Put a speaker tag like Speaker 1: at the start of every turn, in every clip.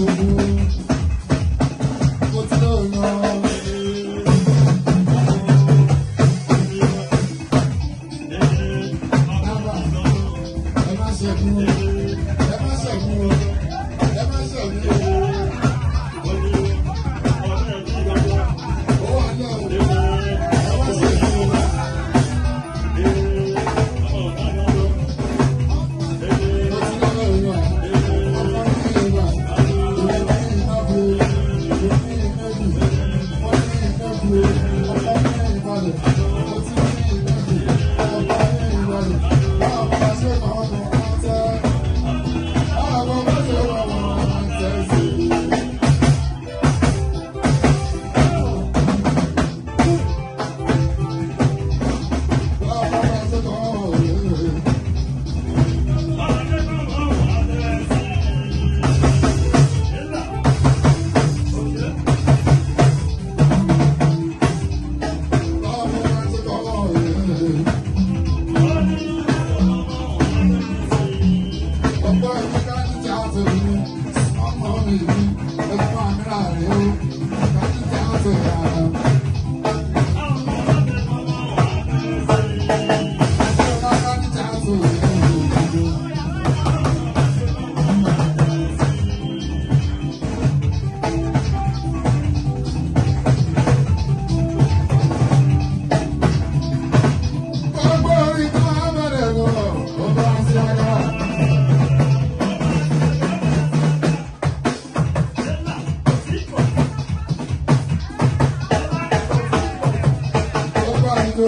Speaker 1: Thank you. Yeah. you. mi rí ẹ̀fọn àmì rà rẹ̀ o kàkíkà ọ̀sẹ̀ rà rẹ̀.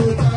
Speaker 1: Thank you.